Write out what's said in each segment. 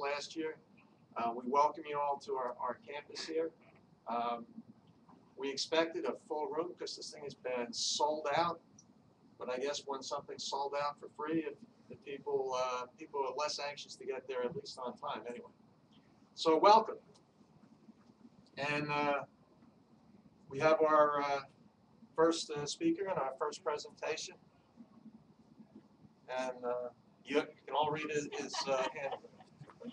last year. Uh, we welcome you all to our, our campus here. Um, we expected a full room because this thing has been sold out. But I guess when something's sold out for free, if the people uh, people are less anxious to get there at least on time anyway. So welcome. And uh, we have our uh, first uh, speaker and our first presentation. And uh, you, you can all read his, his uh. Good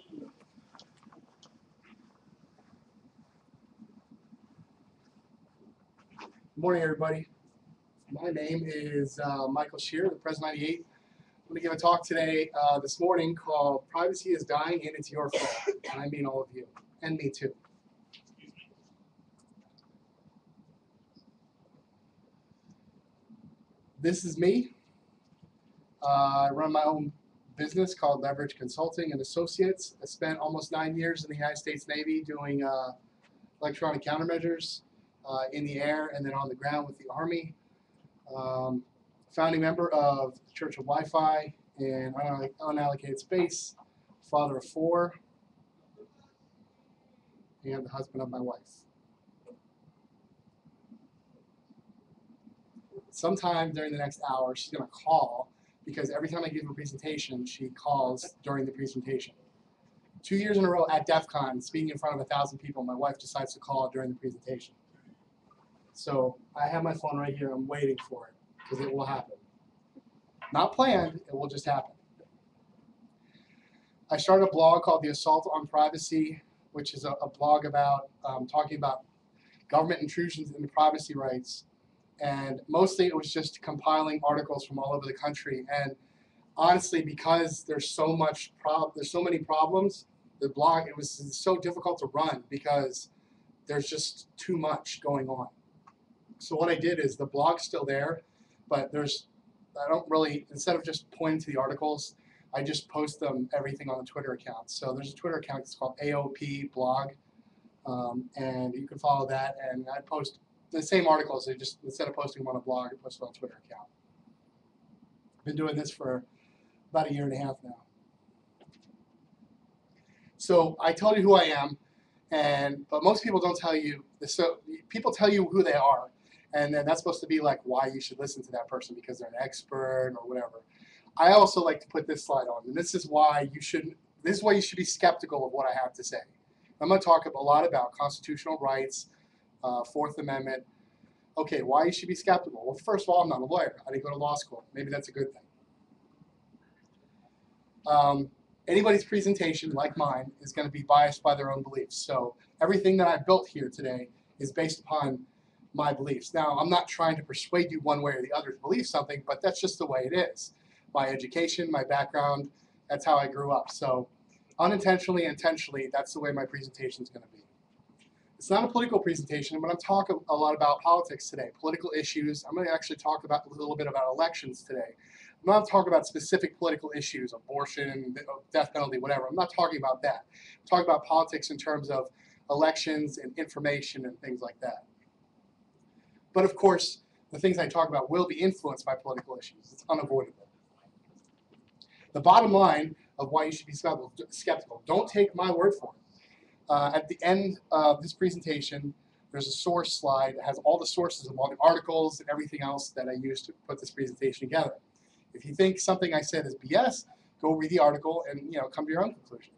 morning, everybody. My name is uh, Michael Schearer, the Pres 98. I'm going to give a talk today, uh, this morning, called Privacy is Dying and It's Your Fault. And I mean all of you, and me too. This is me. Uh, I run my own business called Leverage Consulting and Associates. I spent almost nine years in the United States Navy doing uh, electronic countermeasures uh, in the air and then on the ground with the Army. Um, founding member of the Church of Wi-Fi and Unall- Unallocated Space, father of four, and the husband of my wife. Sometime during the next hour, she's going to call because every time I give a presentation, she calls during the presentation. Two years in a row at DEF CON, speaking in front of a thousand people, my wife decides to call during the presentation. So I have my phone right here. I'm waiting for it because it will happen. Not planned, it will just happen. I started a blog called The Assault on Privacy, which is a, a blog about um, talking about government intrusions into privacy rights. And mostly it was just compiling articles from all over the country. And honestly, because there's so much prob there's so many problems, the blog it was so difficult to run because there's just too much going on. So what I did is the blog's still there, but there's I don't really instead of just pointing to the articles, I just post them everything on the Twitter account. So there's a Twitter account it's called AOP blog, um, and you can follow that. And I post the same articles. I just instead of posting them on a blog, I post them on a Twitter account. Been doing this for about a year and a half now. So I told you who I am, and but most people don't tell you. So people tell you who they are, and then that's supposed to be like why you should listen to that person because they're an expert or whatever. I also like to put this slide on, and this is why you shouldn't. This is why you should be skeptical of what I have to say. I'm going to talk a lot about constitutional rights, uh, Fourth Amendment. Okay, why you should be skeptical? Well, first of all, I'm not a lawyer. I didn't go to law school. Maybe that's a good thing. Um, anybody's presentation, like mine, is going to be biased by their own beliefs. So everything that I built here today is based upon my beliefs. Now, I'm not trying to persuade you one way or the other to believe something, but that's just the way it is. My education, my background, that's how I grew up. So unintentionally, intentionally, that's the way my presentation is going to be. It's not a political presentation, I'm talking a lot about politics today, political issues. I'm going to actually talk about a little bit about elections today. I'm not talking about specific political issues, abortion, death penalty, whatever. I'm not talking about that. I'm talking about politics in terms of elections and information and things like that. But of course, the things I talk about will be influenced by political issues. It's unavoidable. The bottom line of why you should be skeptical, don't take my word for it. Uh, at the end of this presentation, there's a source slide that has all the sources of all the articles and everything else that I used to put this presentation together. If you think something I said is BS, go read the article and you know come to your own conclusion.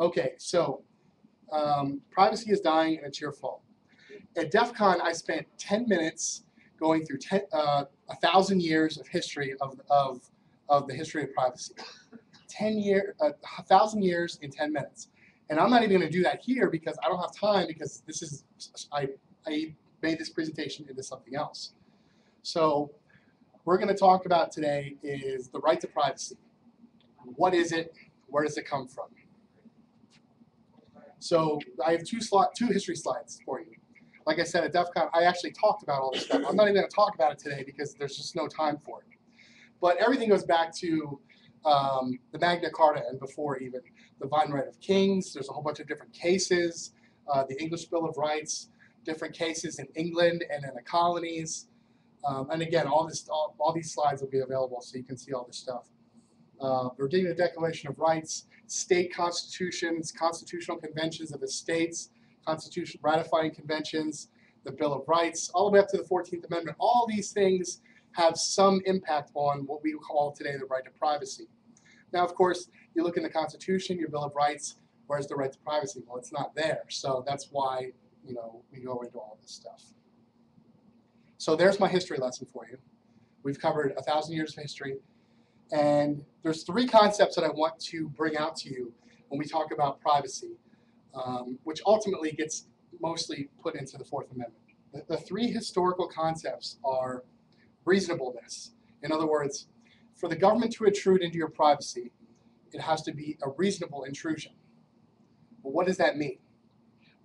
Okay, so um, privacy is dying and it's your fault. At DEF CON, I spent 10 minutes going through uh, a thousand years of history of, of, of the history of privacy. 10 year, a thousand years in 10 minutes. And I'm not even going to do that here because I don't have time because this is, I, I made this presentation into something else. So we're going to talk about today is the right to privacy. What is it? Where does it come from? So I have two slot, two history slides for you. Like I said at DEF CON, I actually talked about all this stuff. I'm not even going to talk about it today because there's just no time for it. But everything goes back to um, the Magna Carta and before even the Divine Right of Kings. There's a whole bunch of different cases. Uh, the English Bill of Rights, different cases in England and in the colonies. Um, and again, all this, all, all, these slides will be available so you can see all this stuff. uh, Virginia Declaration of Rights, state constitutions, constitutional conventions of the states, constitution ratifying conventions, the Bill of Rights, all the way up to the 14th Amendment. All these things have some impact on what we call today the right to privacy. Now, of course, you look in the Constitution, your Bill of Rights, where's the right to privacy? Well, it's not there. So that's why, you know, we go into all this stuff. So there's my history lesson for you. We've covered a thousand years of history. And there's three concepts that I want to bring out to you when we talk about privacy, um, which ultimately gets mostly put into the Fourth Amendment. The, the three historical concepts are reasonableness. In other words, for the government to intrude into your privacy, it has to be a reasonable intrusion. But what does that mean?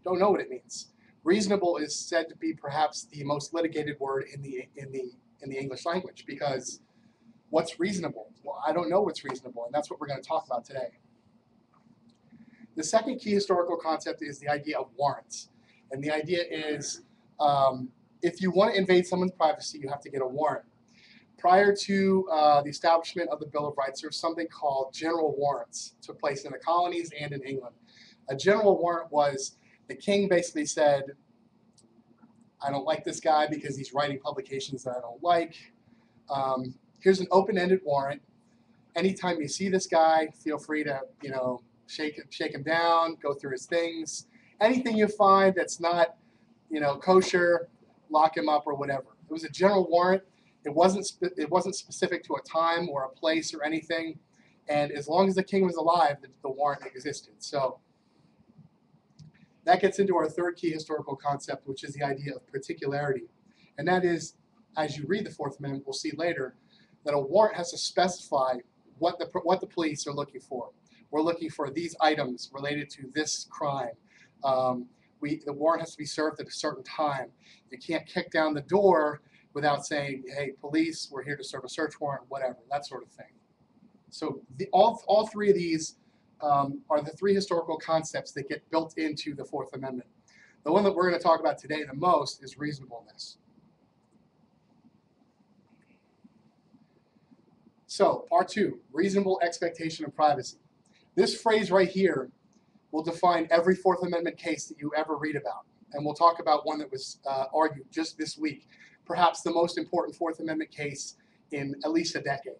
Don't know what it means. Reasonable is said to be perhaps the most litigated word in the in the in the English language because what's reasonable? Well, I don't know what's reasonable, and that's what we're going to talk about today. The second key historical concept is the idea of warrants, and the idea is um, if you want to invade someone's privacy, you have to get a warrant. Prior to uh, the establishment of the Bill of Rights, there was something called general warrants. Took place in the colonies and in England. A general warrant was the king basically said, I don't like this guy because he's writing publications that I don't like. Um, here's an open-ended warrant. Anytime you see this guy, feel free to, you know, shake shake him down, go through his things. Anything you find that's not, you know, kosher, lock him up or whatever. It was a general warrant. It wasn't it wasn't specific to a time or a place or anything. And as long as the king was alive, the, the warrant existed. So that gets into our third key historical concept, which is the idea of particularity. And that is, as you read the Fourth Amendment, we'll see later, that a warrant has to specify what the, what the police are looking for. We're looking for these items related to this crime. Um, we, the warrant has to be served at a certain time. You can't kick down the door without saying, hey, police, we're here to serve a search warrant, whatever, that sort of thing. So the, all, all three of these um, are the three historical concepts that get built into the Fourth Amendment. The one that we're going to talk about today the most is reasonableness. So, part two, reasonable expectation of privacy. This phrase right here will define every Fourth Amendment case that you ever read about. And we'll talk about one that was uh, argued just this week, perhaps the most important Fourth Amendment case in at least a decade.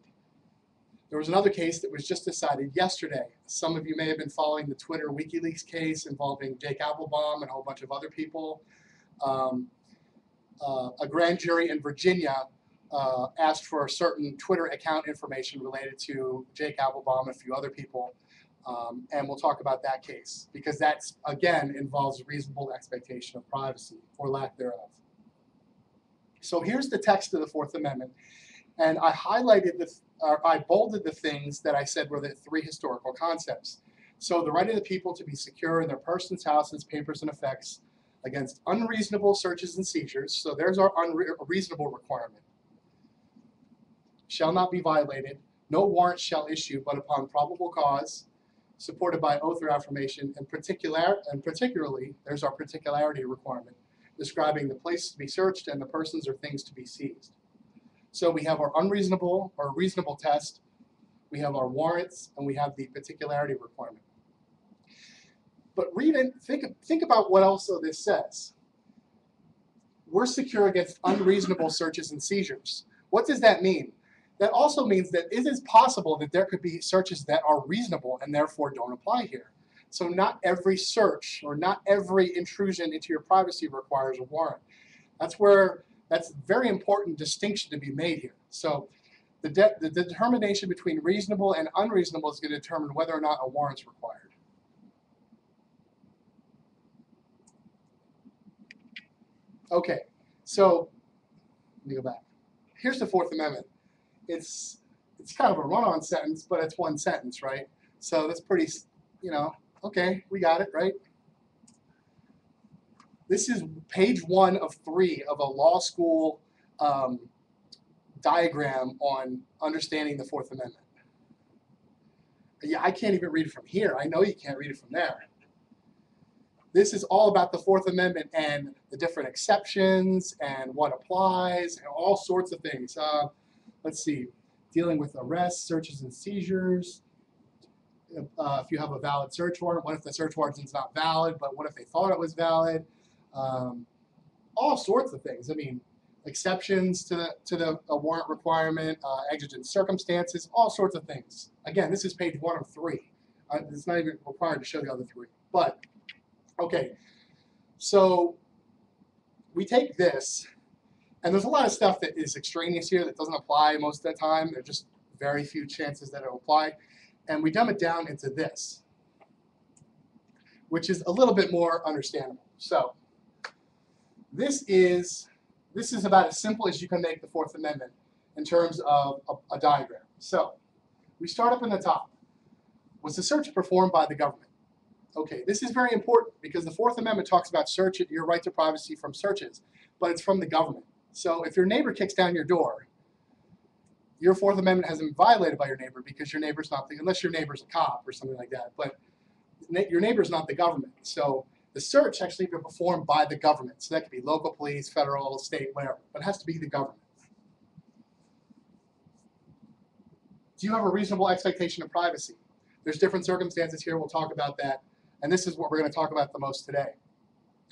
There was another case that was just decided yesterday. Some of you may have been following the Twitter WikiLeaks case involving Jake Appelbaum and a whole bunch of other people. Um, uh, a grand jury in Virginia uh, asked for a certain Twitter account information related to Jake Appelbaum and a few other people. Um, and we'll talk about that case because that's, again, involves reasonable expectation of privacy or lack thereof. So here's the text of the Fourth Amendment. And I highlighted the, or I bolded the things that I said were the three historical concepts. So the right of the people to be secure in their persons, houses, papers, and effects against unreasonable searches and seizures. So there's our unreasonable requirement. Shall not be violated. No warrant shall issue but upon probable cause, supported by oath or affirmation, and particular and particularly there's our particularity requirement, describing the place to be searched and the persons or things to be seized. So we have our unreasonable or reasonable test, we have our warrants, and we have the particularity requirement. But read it, think, think about what else this says. We're secure against unreasonable searches and seizures. What does that mean? That also means that it is possible that there could be searches that are reasonable and therefore don't apply here. So not every search or not every intrusion into your privacy requires a warrant. That's where that's a very important distinction to be made here. So the, de the determination between reasonable and unreasonable is going to determine whether or not a warrant is required. Okay, so let me go back. Here's the Fourth Amendment. It's it's kind of a run-on sentence, but it's one sentence, right? So that's pretty, you know, okay, we got it, right? This is page one of three of a law school um, diagram on understanding the Fourth Amendment. Yeah, I can't even read it from here. I know you can't read it from there. This is all about the Fourth Amendment and the different exceptions and what applies and all sorts of things. Uh, let's see. dealing with arrests, searches, and seizures. Uh, if you have a valid search warrant, what if the search warrant is not valid, but what if they thought it was valid? Um, all sorts of things. I mean, exceptions to the to the warrant requirement, uh, exigent circumstances, all sorts of things. Again, this is page one of three. Uh, it's not even required to show the other three. But okay, so we take this, and there's a lot of stuff that is extraneous here that doesn't apply most of the time. There's just very few chances that it'll apply, and we dumb it down into this, which is a little bit more understandable. So this is this is about as simple as you can make the Fourth Amendment in terms of a, a diagram. So we start up in the top. Was the search performed by the government? Okay, this is very important because the Fourth Amendment talks about search your right to privacy from searches, but it's from the government. So if your neighbor kicks down your door, your Fourth Amendment hasn't been violated by your neighbor because your neighbor's not the, unless your neighbor's a cop or something like that. But your neighbor's not the government. So the search actually been performed by the government. So that could be local police, federal, state, whatever. But it has to be the government. Do you have a reasonable expectation of privacy? There's different circumstances here. We'll talk about that. And this is what we're going to talk about the most today.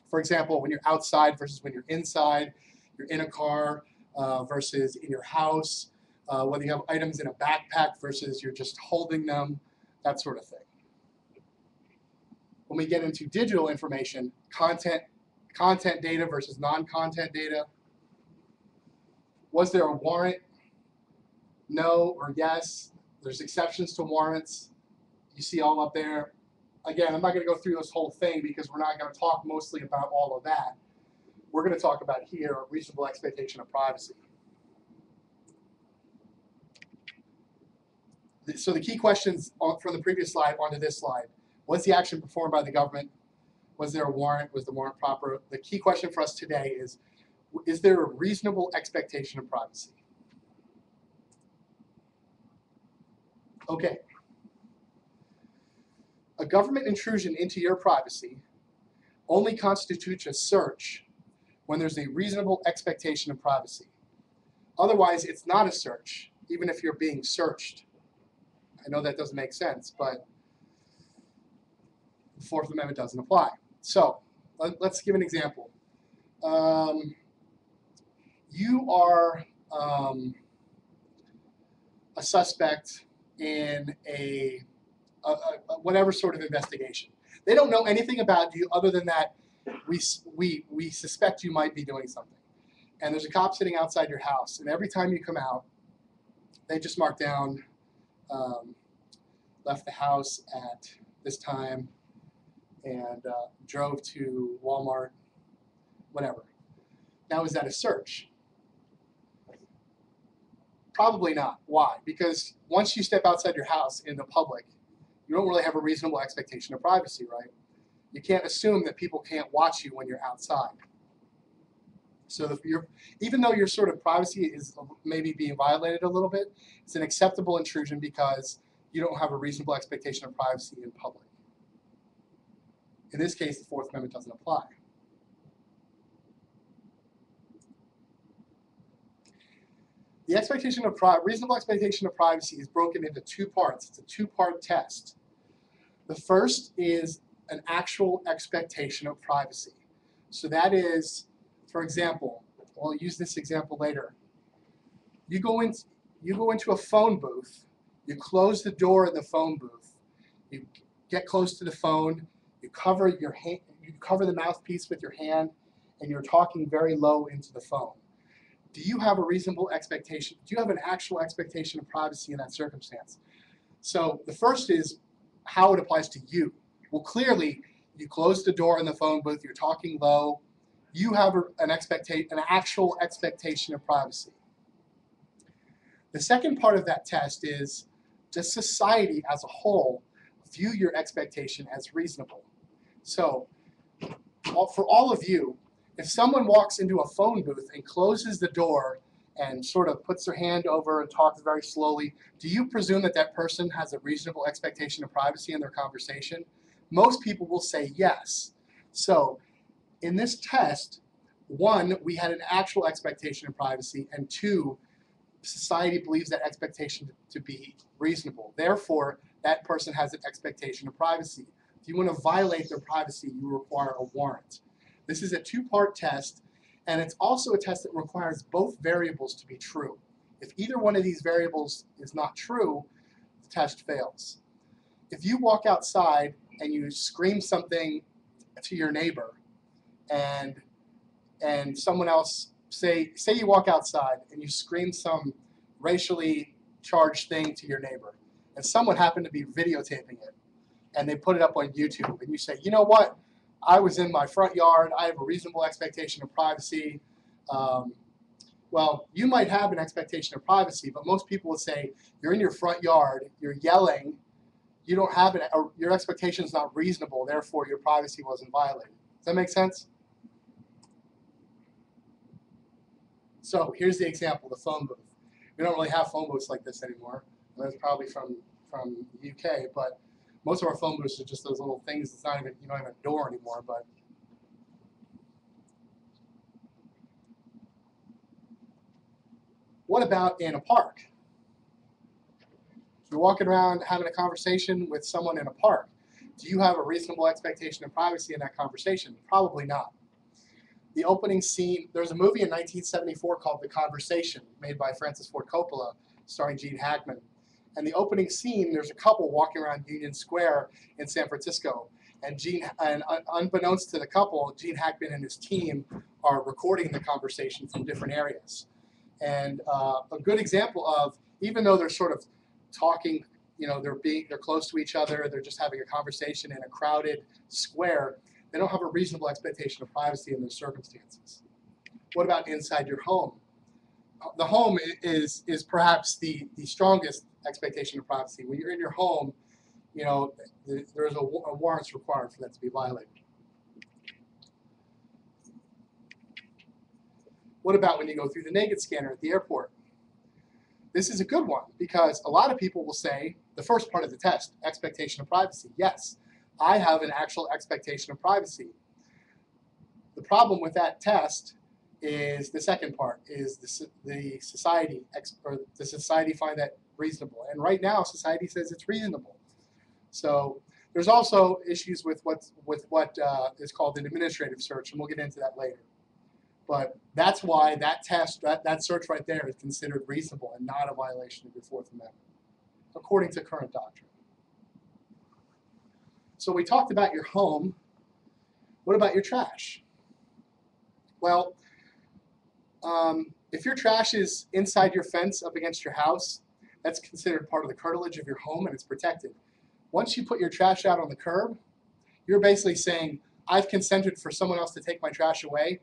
For example, when you're outside versus when you're inside, you're in a car uh, versus in your house, uh, whether you have items in a backpack versus you're just holding them, that sort of thing. When we get into digital information, content, content data versus non-content data, was there a warrant? No or yes. There's exceptions to warrants. You see all up there. Again, I'm not going to go through this whole thing because we're not going to talk mostly about all of that. We're going to talk about here a reasonable expectation of privacy. So the key questions on, from the previous slide onto this slide. Was the action performed by the government? Was there a warrant? Was the warrant proper? The key question for us today is, is there a reasonable expectation of privacy? Okay. A government intrusion into your privacy only constitutes a search when there's a reasonable expectation of privacy. Otherwise, it's not a search, even if you're being searched. I know that doesn't make sense, but the Fourth Amendment doesn't apply. So let, us give an example. Um, you are um, a suspect in a, a, a, whatever sort of investigation. They don't know anything about you other than that we, we, we suspect you might be doing something. And there's a cop sitting outside your house, and every time you come out, they just mark down um, left the house at this time and uh, drove to Walmart, whatever. Now, is that a search? Probably not. Why? Because once you step outside your house in the public, you don't really have a reasonable expectation of privacy, right? You can't assume that people can't watch you when you're outside. So even though your sort of privacy is maybe being violated a little bit, it's an acceptable intrusion because you don't have a reasonable expectation of privacy in public. In this case, the Fourth Amendment doesn't apply. The expectation of reasonable expectation of privacy is broken into two parts. It's a two-part test. The first is an actual expectation of privacy. So that is, for example, I'll use this example later. You go in, you go into a phone booth, you close the door of the phone booth, you get close to the phone, you cover your hand, you cover the mouthpiece with your hand, and you're talking very low into the phone. Do you have a reasonable expectation? Do you have an actual expectation of privacy in that circumstance? So the first is how it applies to you. Well, clearly, you close the door in the phone booth, you're talking low, you have an expectation, an actual expectation of privacy. The second part of that test is does society as a whole view your expectation as reasonable? So, for all of you, if someone walks into a phone booth and closes the door and sort of puts their hand over and talks very slowly, do you presume that that person has a reasonable expectation of privacy in their conversation? Most people will say yes. So, in this test, one, we had an actual expectation of privacy, and two, society believes that expectation to be reasonable. Therefore, that person has an expectation of privacy. If you want to violate their privacy, you require a warrant. This is a two-part test, and it's also a test that requires both variables to be true. If either one of these variables is not true, the test fails. If you walk outside and you scream something to your neighbor, and and someone else say say you walk outside and you scream some racially charged thing to your neighbor, and someone happened to be videotaping it, and they put it up on YouTube, and you say, you know what? I was in my front yard. I have a reasonable expectation of privacy. Um, well, you might have an expectation of privacy, but most people would say you're in your front yard, you're yelling, you don't have it, your expectation is not reasonable, therefore your privacy wasn't violated. Does that make sense? So here's the example, the phone booth. We don't really have phone booths like this anymore. That's probably from from the UK, but most of our phone booths are just those little things. It's not even you don't have a door anymore. But what about in a park? You're walking around having a conversation with someone in a park. Do you have a reasonable expectation of privacy in that conversation? Probably not. The opening scene, there's a movie in 1974 called The Conversation, made by Francis Ford Coppola, starring Gene Hackman. And the opening scene, there's a couple walking around Union Square in San Francisco. And Gene, and unbeknownst to the couple, Gene Hackman and his team are recording the conversation from different areas. And uh, a good example of, even though they're sort of talking, you know, they're being, they're close to each other, they're just having a conversation in a crowded square, they don't have a reasonable expectation of privacy in those circumstances. What about inside your home? Uh, the home is is perhaps the, the strongest expectation of privacy. When you're in your home, you know, there's a, a warrants required for that to be violated. What about when you go through the naked scanner at the airport? This is a good one because a lot of people will say the first part of the test, expectation of privacy. Yes, I have an actual expectation of privacy. The problem with that test is the second part is the, the society or the society find that reasonable and right now society says it's reasonable so there's also issues with what's with what uh, is called an administrative search and we'll get into that later but that's why that test that, that search right there is considered reasonable and not a violation of your fourth amendment according to current doctrine so we talked about your home what about your trash well um, if your trash is inside your fence up against your house, that's considered part of the curtilage of your home and it's protected. Once you put your trash out on the curb, you're basically saying, I've consented for someone else to take my trash away.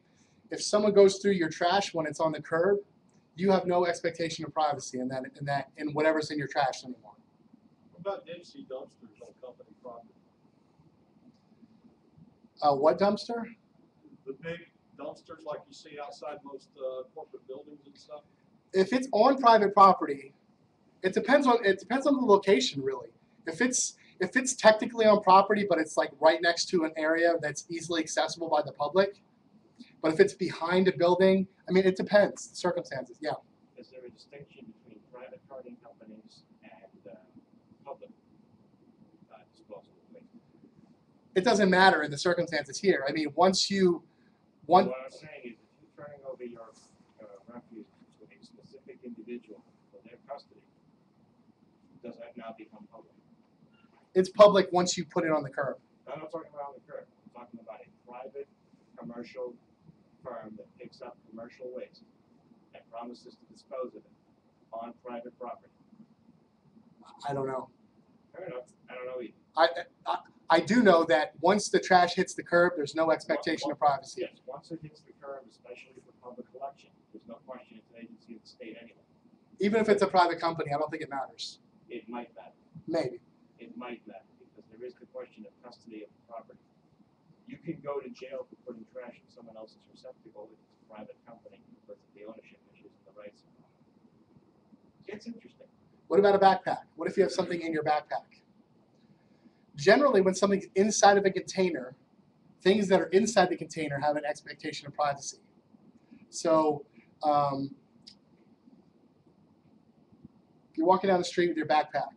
If someone goes through your trash when it's on the curb, you have no expectation of privacy in that in that in whatever's in your trash anymore. What about Dempster dumpsters on company property? Uh, what dumpster? The big dumpsters like you see outside most uh, corporate buildings and stuff? If it's on private property, it depends on it depends on the location really. If it's if it's technically on property but it's like right next to an area that's easily accessible by the public, but if it's behind a building, I mean it depends the circumstances. Yeah. is there a distinction between private carting companies and uh, public uh, disposal of waste? It doesn't matter in the circumstances here. I mean once you one What I'm saying is, if you're turning over your uh, refuse to a specific individual for their custody, does that now become public? it's public once you put it on the curb. I'm not talking about on the curb, I'm talking about a private, commercial firm that picks up commercial waste and promises to dispose of it on private property. I don't know. Fair enough, I don't know either. I, I I do know that once the trash hits the curb, there's no expectation of privacy. Yes, once it hits the curb, especially for public collection, there's no question it's an agency of the state anyway. Even if it's a private company, I don't think it matters. It might matter, Maybe. it might matter, because there is the question of custody of the property. You can go to jail for putting trash in someone else's receptacle if it's a private company, because of the ownership issues and the rights. It's interesting. What about a backpack? What if you have something in your backpack? Generally, when something's inside of a container, things that are inside the container have an expectation of privacy. So, um, you're walking down the street with your backpack.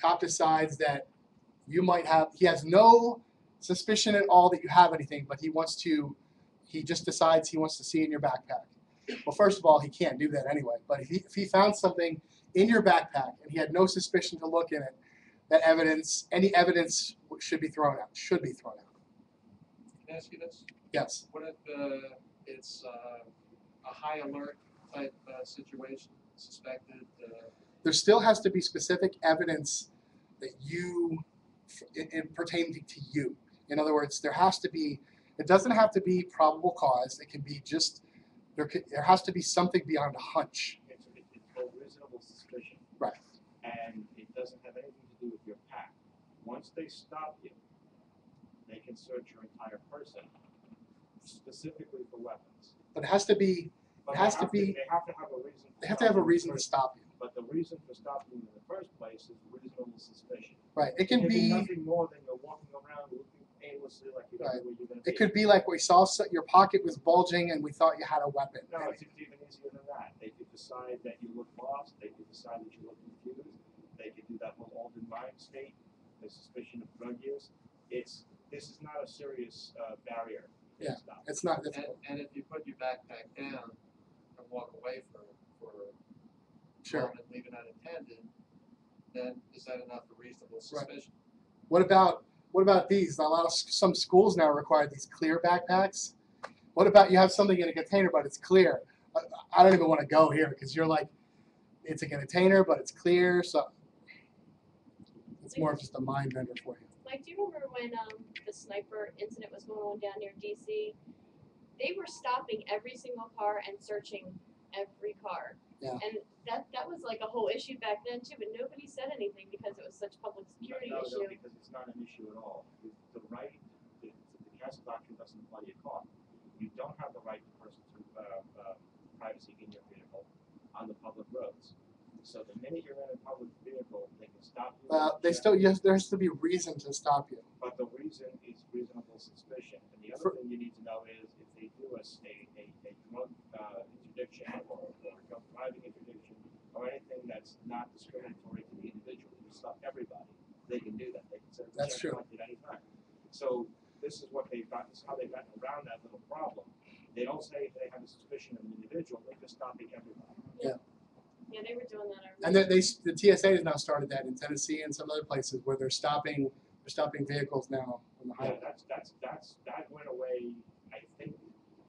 Cop decides that you might have, he has no suspicion at all that you have anything, but he wants to, he just decides he wants to see in your backpack. Well, first of all, he can't do that anyway, but if he, if he found something in your backpack and he had no suspicion to look in it, that evidence, any evidence should be thrown out, should be thrown out. Can I ask you this? Yes. What if, uh, it's, uh, a high alert type, uh, situation, suspected, uh, there still has to be specific evidence that you it, in pertaining to you. In other words, there has to be. It doesn't have to be probable cause. It can be just there. Could, there has to be something beyond a hunch. It's, it- it's called reasonable suspicion. Right. And it doesn't have anything to do with your pack. Once they stop you, they can search your entire person, specifically for weapons. But it has to be. But It has to be- They have to have a reason. They have to have a reason to stop you. But the reason for stopping you in the first place is reasonable suspicion. Right. It can be. nothing more than you're walking around looking aimlessly like you don't know Right. where you're gonna be. It could be like we saw so- your pocket was bulging and we thought you had a weapon. No, it's it's even easier than that. They could decide that you look lost, they could decide that you look confused, they could do that whole Alden mind state, the suspicion of drug use. It's, this is not a serious, uh, barrier Yeah. stop. It's not and, difficult. and if you put your backpack down and walk away for, for a Sure. moment, leave it unattended, then is that enough for reasonable suspicion? What about what about these? A lot of some schools now require these clear backpacks. What about you have something in a container but it's clear? I, I don't even want to go here because you're like, it's a container but it's clear, so it's more of just a mind bender for you. Like, do you remember when um, the sniper incident was going on down near DC? They were stopping every single car and searching every car. Yeah. And that that was like a whole issue back then too, but nobody said anything because it was such a public security No, issue. no, because it's not an issue at all. The, the right, the, the Castle Doctrine doesn't apply to your car. You don't have the right to person to, uh, uh, privacy in your vehicle on the public roads. So the minute you're in a public vehicle, they can stop you. Uh, they check, still yes, there has to be reason to stop you. But the reason is reasonable suspicion. And the For- other thing you need to know is if they do a, a, a, a drug, uh, interdiction or, or a drug driving interdiction or anything that's not discriminatory to the individual, you stop everybody, they can do that. They can say, That's true. at any time. So this is what they've got, this is how they've gotten around that little problem. They don't say they have a suspicion of an individual, they're just stopping everybody. Yeah, Yeah, they were doing that. I And remember. they the TSA has now started that in Tennessee and some other places where they're stopping they're stopping vehicles now on the Yeah, highway. that's, that's, that's, that went away